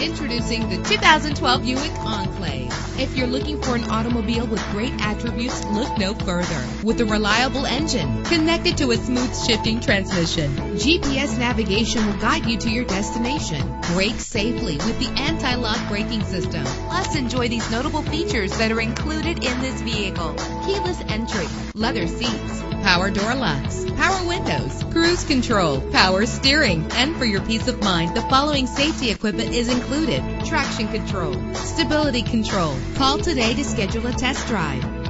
Introducing the 2012 Buick Enclave. If you're looking for an automobile with great attributes, look no further. With a reliable engine connected to a smooth shifting transmission, GPS navigation will guide you to your destination. Brake safely with the anti-lock braking system. Plus, enjoy these notable features that are included in this vehicle. Keyless entry, leather seats, power door locks, power windows, cruise control, power steering, and for your peace of mind, the following safety equipment is included. Traction control, stability control. Call today to schedule a test drive.